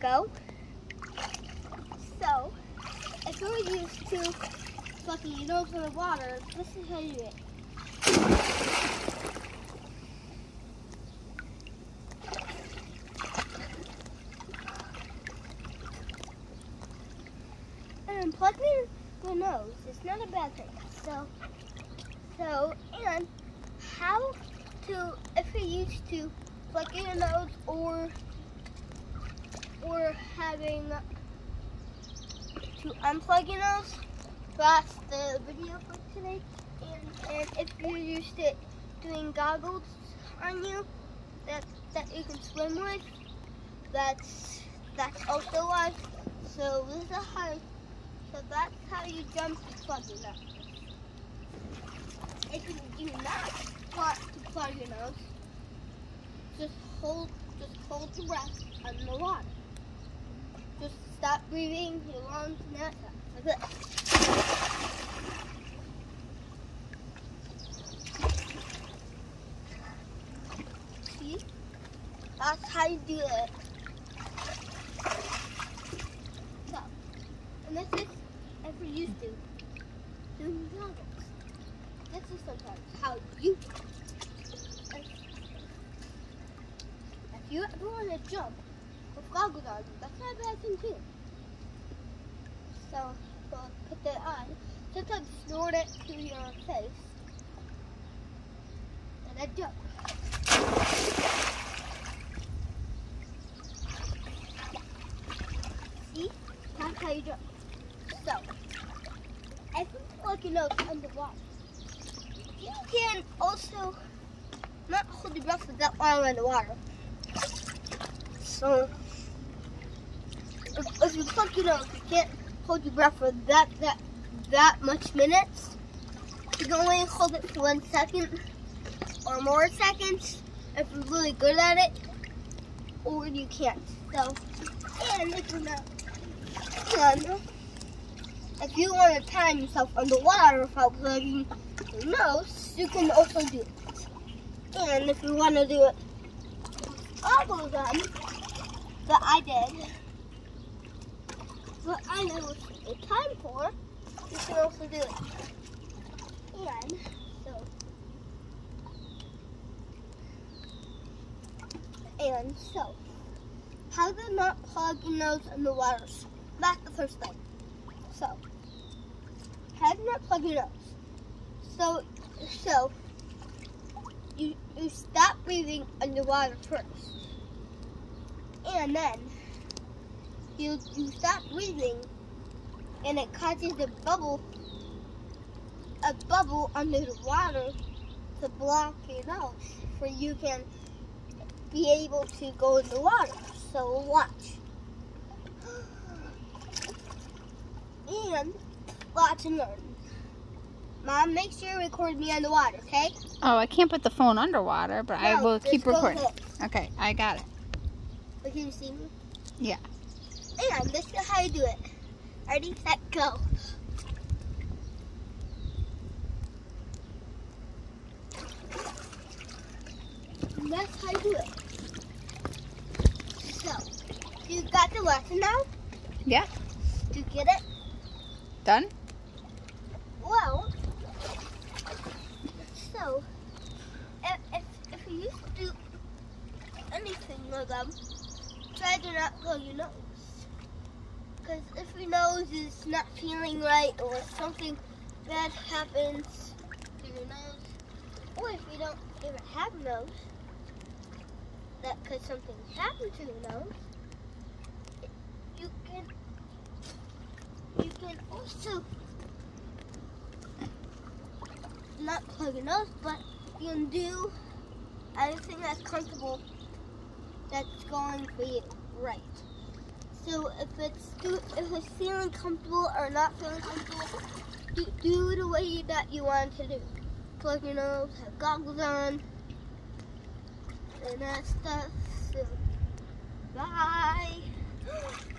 go. So, if you're used to plucking your nose in the water, this is how you do it. And plugging your nose is not a bad thing. So, so, and how to, if you're used to plugging your nose or, or having to unplug your nose, that's the video for today. And, and if you're used to doing goggles on you that, that you can swim with, that's, that's also why. So this is how so that's how you jump to plug your nose. If you do not want to plug your nose, just hold just hold your breath under the water. Stop breathing your lungs and stuff. Like. See? That's how you do it. So, and this is if we're used to doing goggles. This is sometimes how you do it. If you ever want to jump with goggles on, that's not a bad thing too. So, so put that on. Sometimes snort it to your face. And then jump. See? That's how you jump. So, if you plug your nose underwater, you can also not hold your breath for that long water. So, if, if you you can't hold your breath for that that that much minutes. You can only hold it for one second or more seconds if you're really good at it, or you can't. So, and if not, if you want to time yourself underwater without plugging your nose, you can also do it. And if you want to do it goggles on, that I did, but I know a time for, you can also do it. And so, and so, how to not plug your nose in the water? That's the first thing. So, how to not plug your nose? So, so you you stop breathing underwater first, and then you you stop breathing, and it causes a bubble, a bubble under the water to block your nose, for you can be able to go in the water. So watch. And lots to learn. Mom, make sure you record me underwater, okay? Oh, I can't put the phone underwater, but I will keep recording. Okay, I got it. But can you see me? Yeah. And this is how you do it. Ready, set, go. And that's how you do it. So, you got the lesson now? Yeah. Do you get it? Done? Well, so, if, if, if you used to do anything with them, try to not blow your nose. Because if your nose is not feeling right or something bad happens to your nose, or if you don't even have a nose, that could something happen to your nose, you can you can also not plug your nose, but you can do anything that's comfortable that's going for you, right? So if it's if it's feeling comfortable or not feeling comfortable, do, do the way that you want to do. Plug your nose, have goggles on, and that stuff. So, bye.